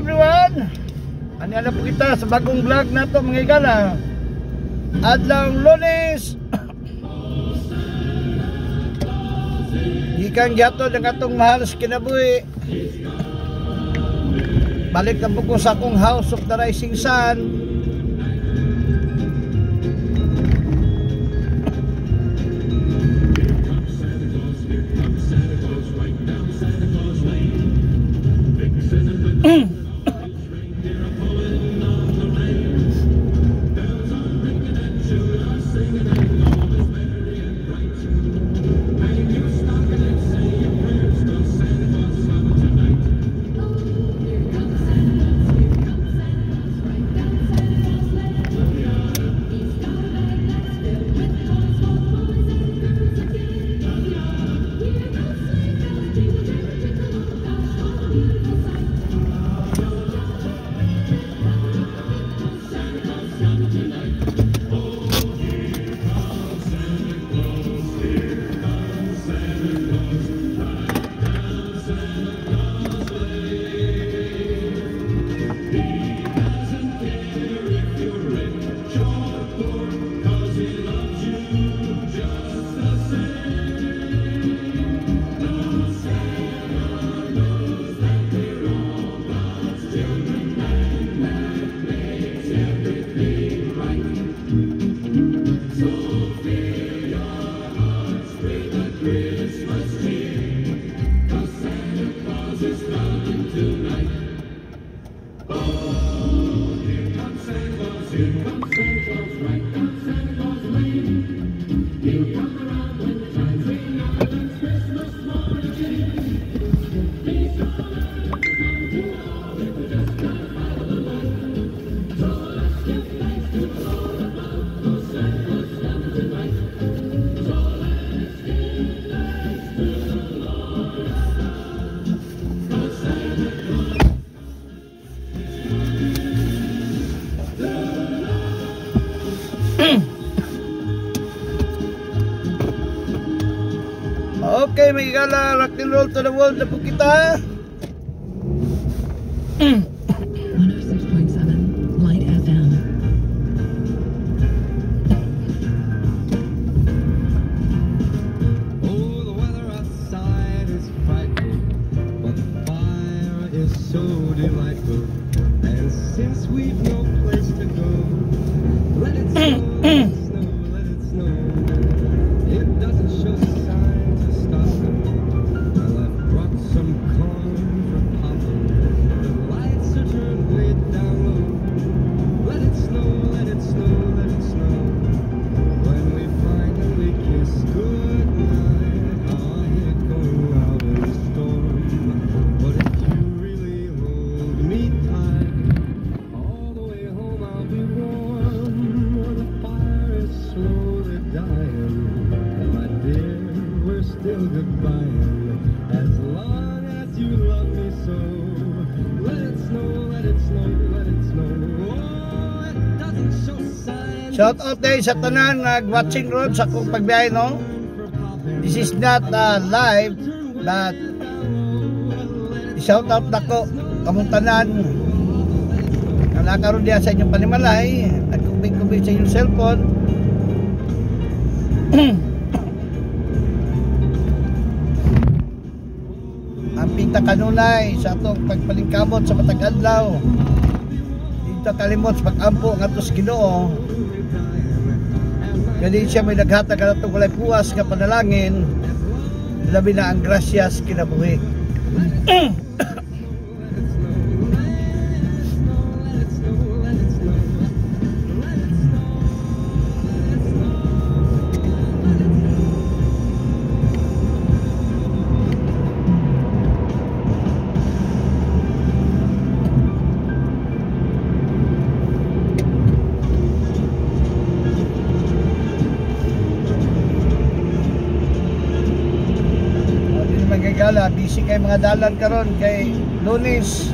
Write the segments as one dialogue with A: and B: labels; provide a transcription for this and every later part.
A: morning everyone. Na po kita sa bagong vlog na mga igala. Adlang lunes. Gikan gihato ng atong mahal sa kinabuhi. Balik na po ko sa akong House of the Rising Sun. Okay, may gala, rock and roll to the world na po kita. Shout out day sa tanan nag-watching road sa akong pagbiyahe no. This is not uh, live but shout out nako kamong tanan. Nga nakaroon diya sa inyong panimalay nagkubig-kubig sa inyong cellphone. Ang pinta kanunay sa atong pagpalingkamot sa matag adlaw. Dito kalimot sa pag-ampo nga tos Ginoo Ganin siya may naghatag ka itong walay puwas nga panalangin. Labi na ang grasyas kinabuhi Busy kay mga dalan karon kay Lunes.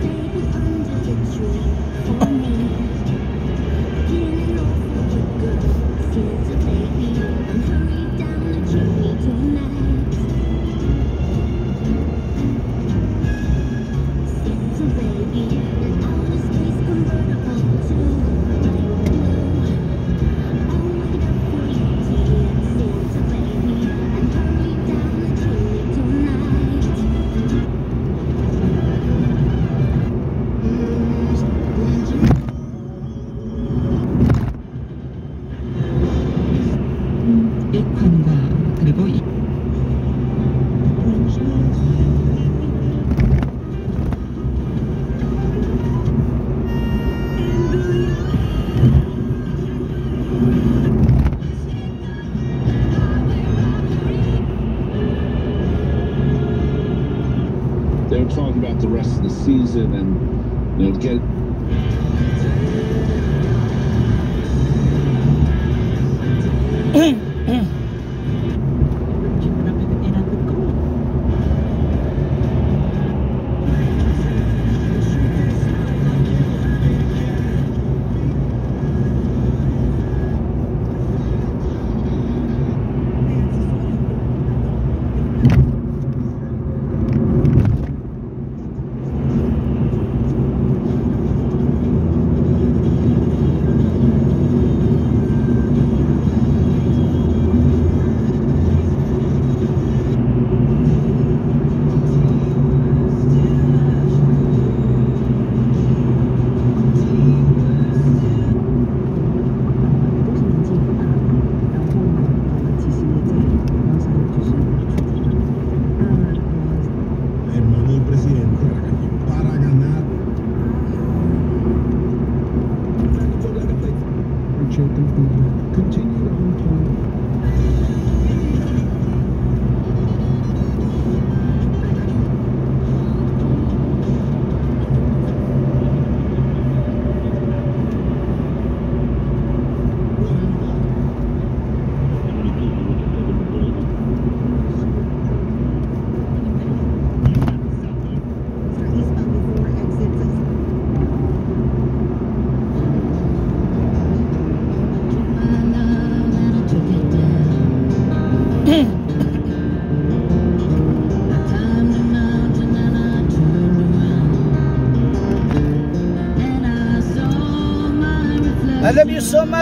B: Season and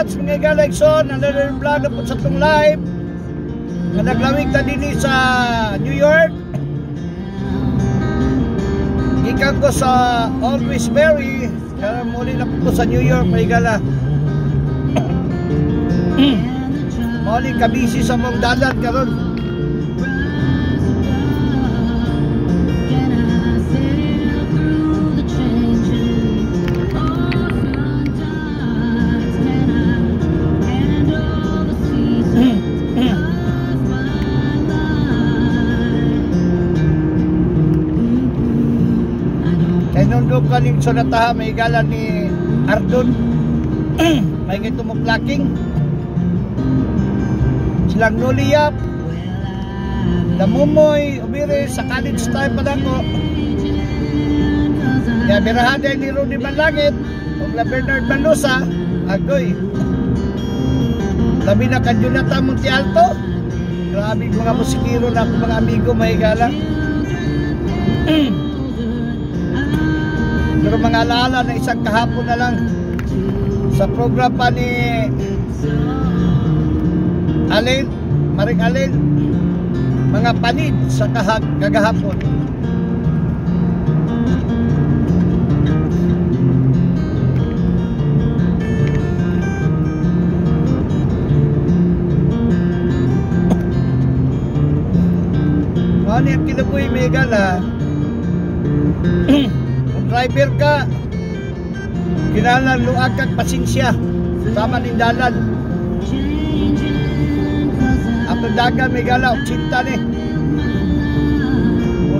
C: much mga galagson. Another vlog na po sa itong live. Nga naglawig ta din sa New York. Ikan ko sa Always Berry. Kaya muli na po sa New York mga gala. Muli kabisi sa mong dalan karon. Kaya nung doon kaning sunataha may gala ni Ardon. may gito mo plaking. Silang nuliyap. Damumoy, ubiri, sa college time pa lang ko. Kaya birahaday ni Rudy Manlangit, o la Bernard Manusa, agoy. Labi na kan Jonathan Monte Alto. Grabe mga musikiro na mga amigo may gala. Pero mga alaala na isang kahapon na lang sa program pa ni Alin, Maring Alin, mga panid sa kahag, kagahapon. Ano yung kinabuhi may gala? Driver ka, kinalan luag kag pasensya sama ning dalan. Ako dagan may gala, 80 ni.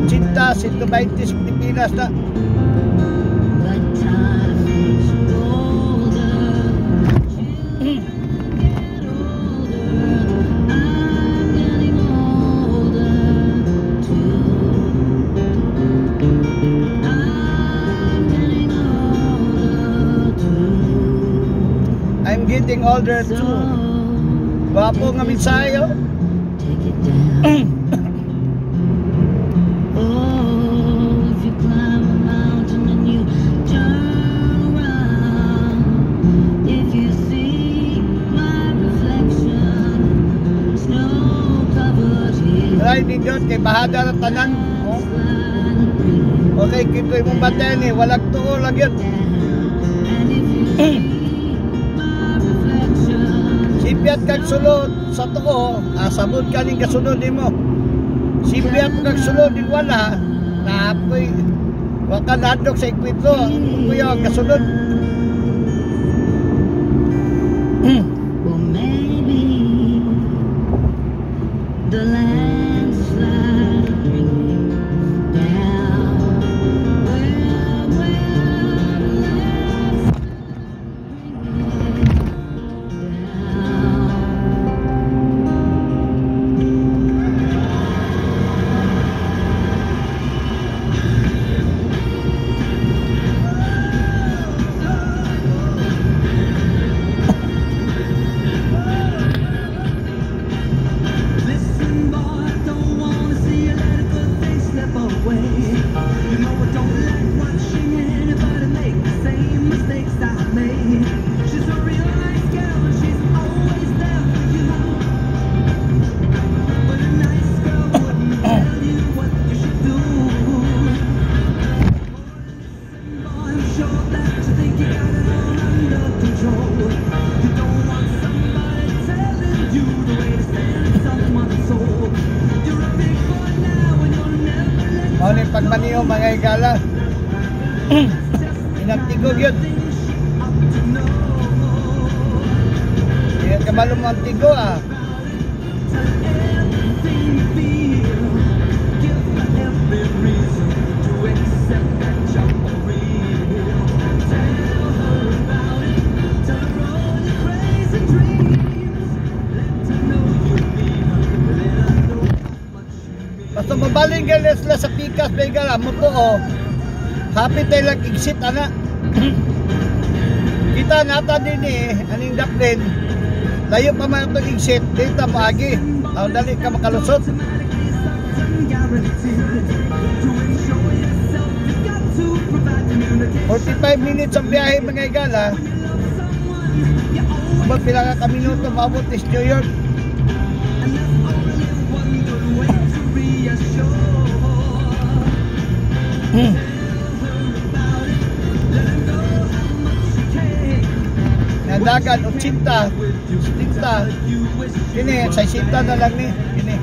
C: 80, 120 sa Pilipinas na. Getting older too. Gwapo nga mensayo. Right din yun, kay bahada na tanan. Oh. Okay, kitoy mong batayan eh, walang tuo lang yun.
D: Sibyat kag sulod sa tuo, asabot ah, ka ning kasunod nimo. Sibyat kag sulod di wala, naapoy wa ka nadok sa ikwito. Kuya kasunod. kas belgara mo
E: to
D: o. Happy tayo lang exit ana. Kita nata din eh, aning daplin. Layo pa man itong exit, dito paagi. Ang oh, dali ka makalusot. Forty-five minutes ang biyahe mga igala. Magpila ka minuto maabot is New York.
E: Hmm.
D: Nadagan, 80,
E: 60.
D: Kini, 60 na lang ni. Kini.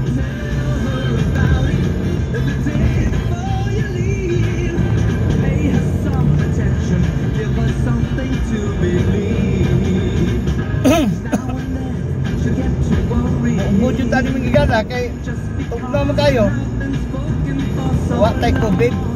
D: Umudyo tayo magigala kay tugnaw mo kayo. Wa tayo COVID.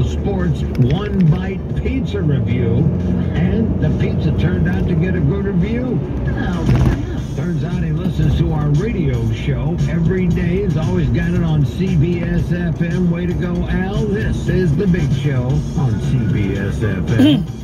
F: local sports one bite pizza review, and the pizza turned out to get a good review. Oh, Turns out he listens to our radio show every day. He's always got it on CBS FM. Way to go, Al. This is The Big Show on CBS FM.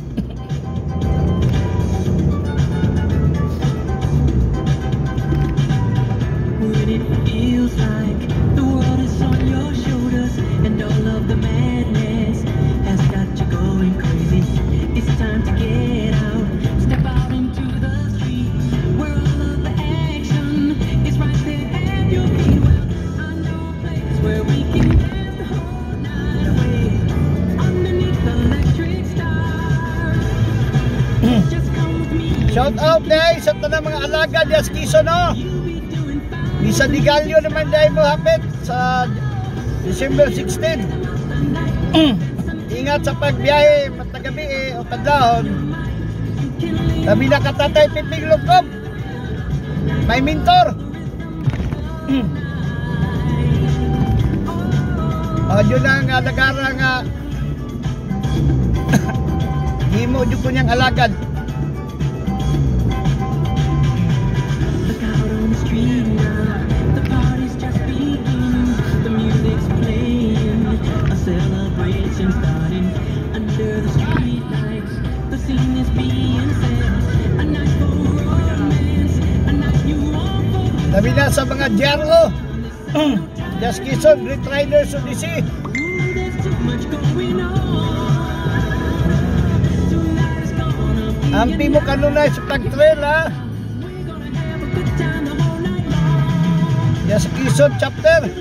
D: Misa no? Misa di Galio naman dahil mo hapit sa December 16. Mm. Ingat sa pagbiyahe, matagabi eh, o kadlaon. Kami na katatay pipig lungkob. May mentor. Mm. o, yun ang uh, nagara nga uh, di mo yun alagad. sa mga Diarlo, Just hmm. Kison, Great Riders
G: of the Sea.
D: Ampi mo kanunay sa pag-trail ha. Just Kison chapter.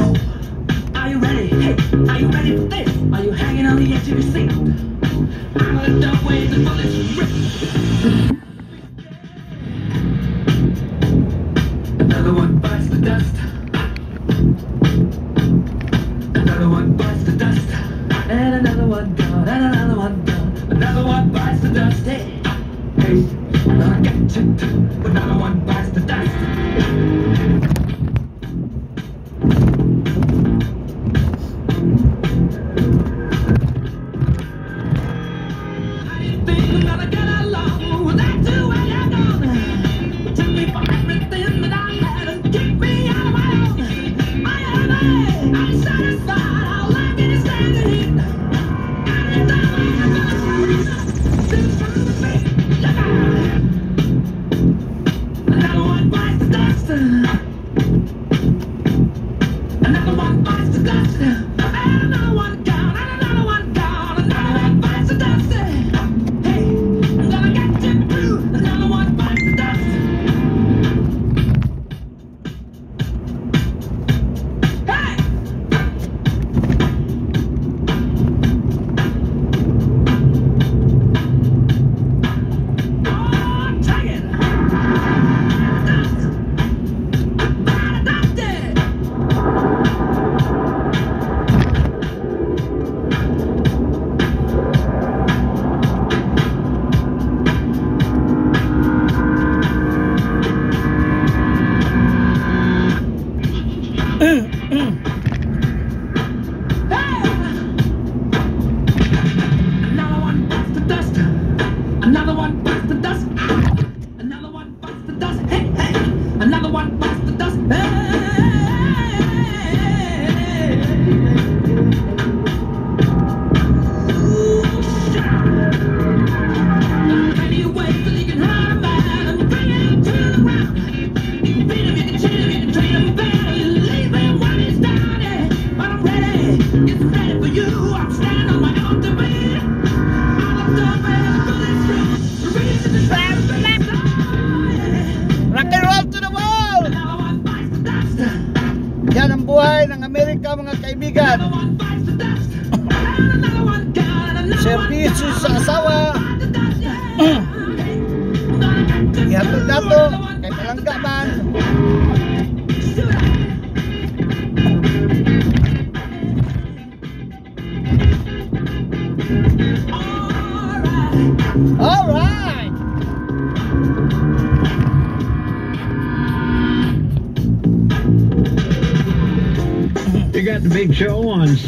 G: go. Are you ready? Hey, are you ready for this? Are you hanging on the edge of your seat? I'm gonna dump waves and bullets rip. Another one bites the dust. Another one bites the dust. And another one gone. and another one gone. Another one bites the dust. Hey, hey, I got you. Another one bites the dust.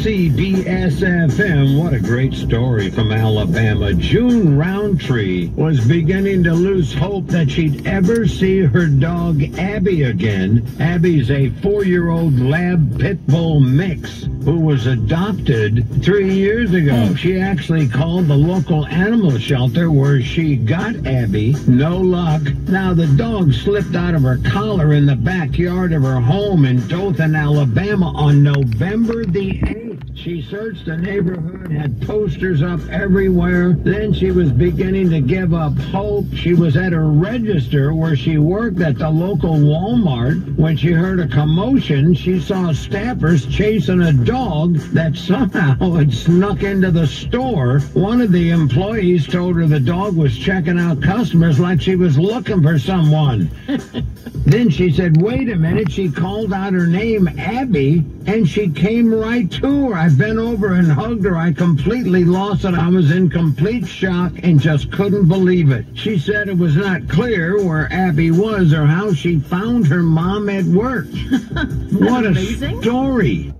F: Show CBS FM. What a great story from Alabama. June Roundtree was beginning to lose hope that she'd ever see her dog Abby again. Abby's a four-year-old lab pit bull mix who was adopted three years ago. Hmm. She actually called the local animal shelter where she got Abby. No luck. Now the dog slipped out of her collar in the backyard of her home in Dothan, Alabama on November the 8th. She searched the neighborhood, had posters up everywhere. Then she was beginning to give up hope. She was at a register where she worked at the local Walmart. When she heard a commotion, she saw staffers chasing a dog that somehow had snuck into the store. One of the employees told her the dog was checking out customers like she was looking for someone. Then she said, wait a minute. She called out her name, Abby, and she came right to her. I bent over and hugged her. I completely lost it. I was in complete shock and just couldn't believe it. She said it was not clear where Abby was or how she found her mom at work. what a story.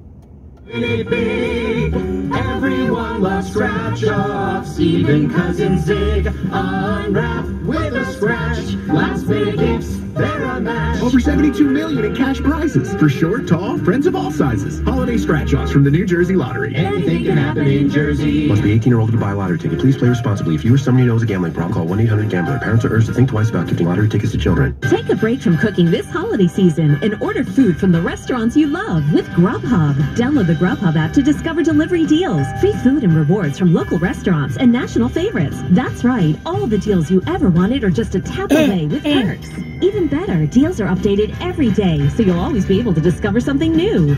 G: Everyone loves scratch offs, even cousin Zig. Unwrap
H: Over 72 million in cash prizes for short, tall, friends of all sizes. Holiday scratch-offs from the New Jersey Lottery.
G: Anything can happen in Jersey.
I: Must be 18 or older to buy a lottery ticket. Please play responsibly. If you or someone you know has a gambling problem, call 1-800-GAMBLER. Parents are urged to think twice about gifting lottery tickets to children.
A: Take a break from cooking this holiday season and order food from the restaurants you love with Grubhub. Download the Grubhub app to discover delivery deals, free food and rewards from local restaurants and national favorites. That's right, all the deals you ever wanted are just a tap eh, away with eh. perks. Even better, deals are updated every day, so you'll always be able to discover something new.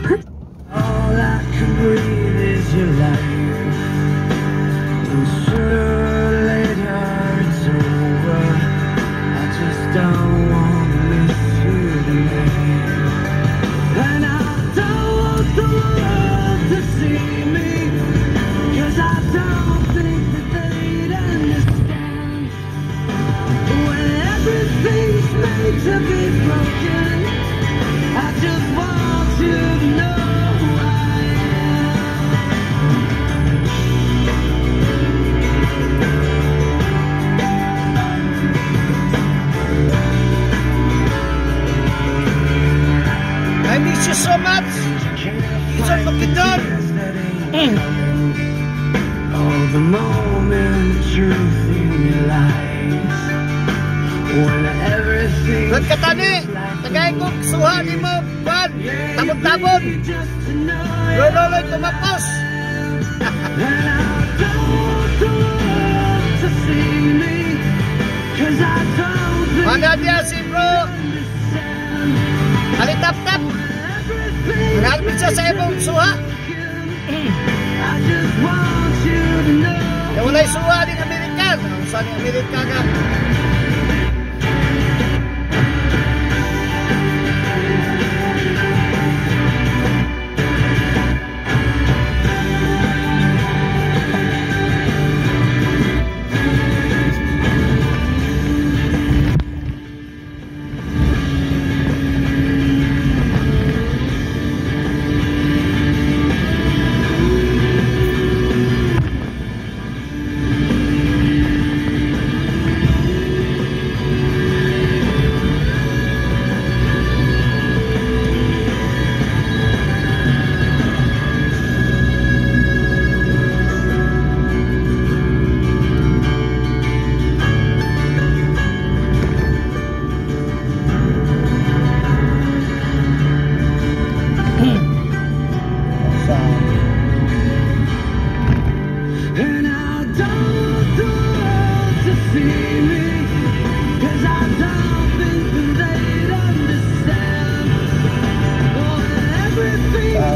G: America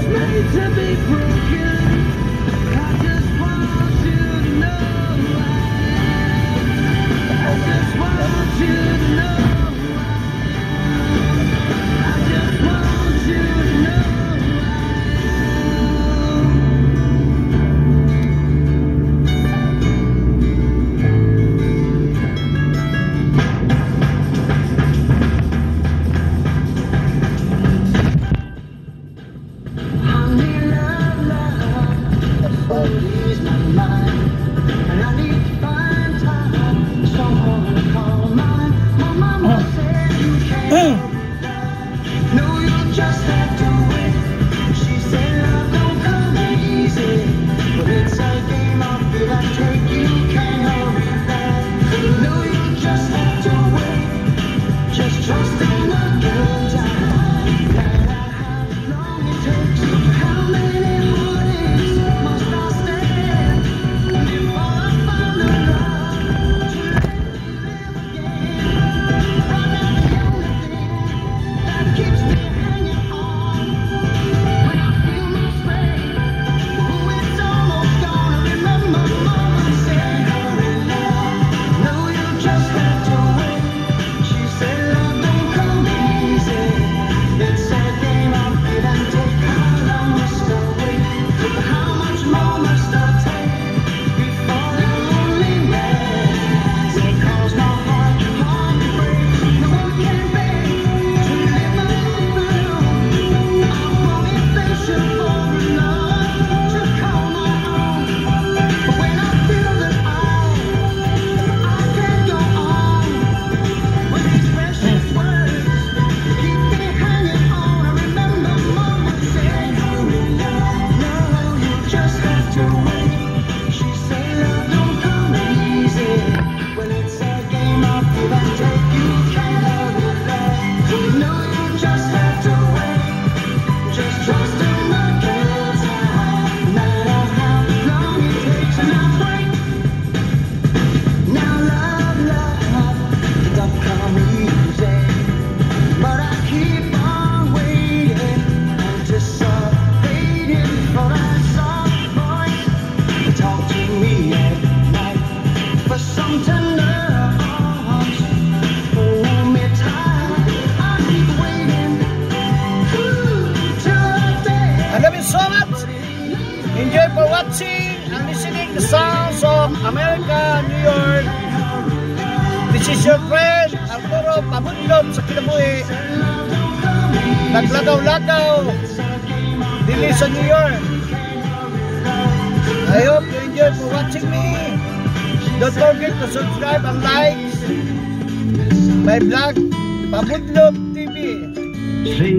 G: was made to be broken.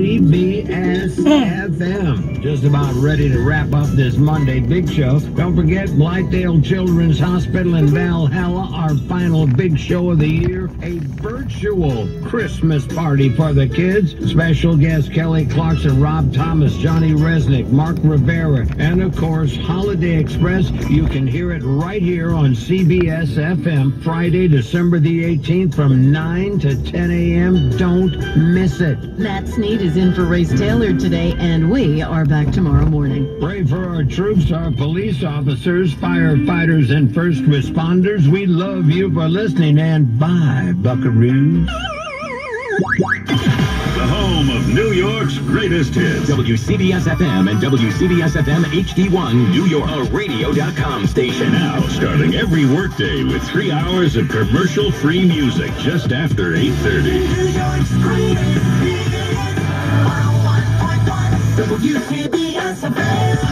F: CBS FM. Just about ready to wrap up this Monday big show. Don't forget Blythedale Children's Hospital in Valhalla, our final big show of the year. A virtual Christmas party for the kids. Special guests Kelly Clarkson, Rob Thomas, Johnny Resnick, Mark Rivera, and of course Holiday Express. You can hear it right here on CBS FM Friday, December the 18th from 9 to 10 a.m. Don't miss it.
A: Matt Sneed is in for Race Taylor today, and we are back tomorrow morning.
F: Pray for our troops, our police officers, firefighters, and first responders. We love you for listening, and bye, buckaroos.
J: The home of New York's greatest hits. WCBS FM and WCBS FM HD1 New York. A radio.com station. Now, starting every workday with three hours of commercial-free music just after 8.30.
G: WCBS New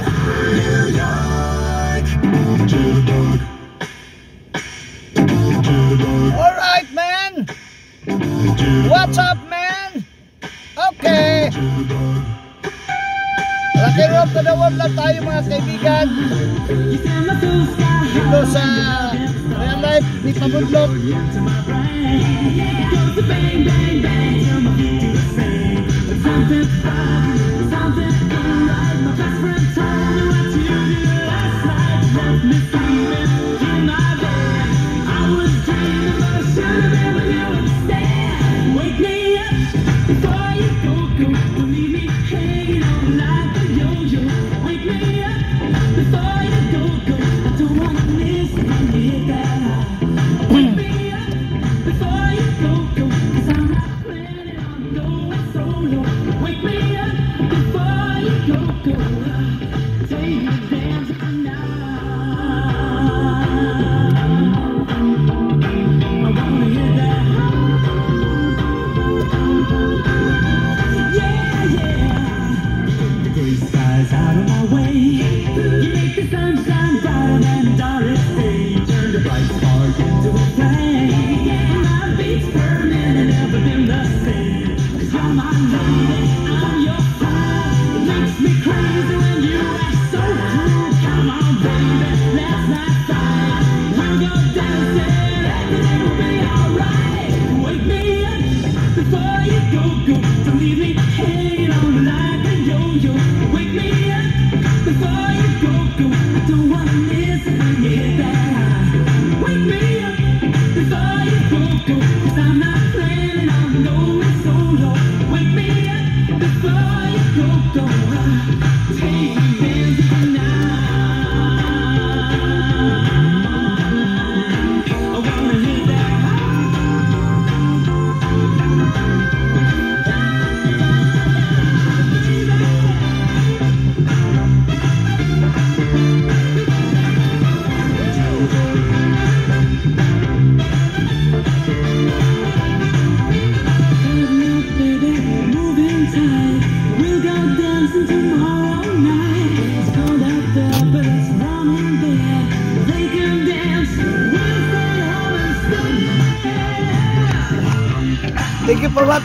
D: Lang tayo mga kaibigan dito sa real life ni
G: I was dreaming I should
D: have never knew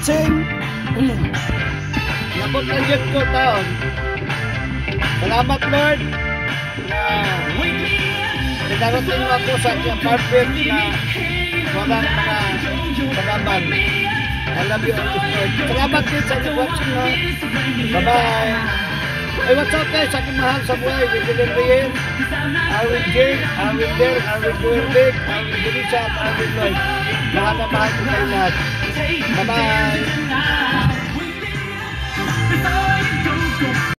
D: watching. Nabot ang Diyos ko taon. Salamat Lord na pinarating mo ako sa iyong perfect na walang mga kalaban. I love you all Lord. Salamat din sa iyong watching. Bye-bye. Hey, what's up guys? Aking mahal sa buhay. With Dylan Reyes. I will Jake. I will Derek. I will Kuer Dick. I will Gilisha. I will Lloyd. Mahal na mahal ko kayo lahat. 拜拜。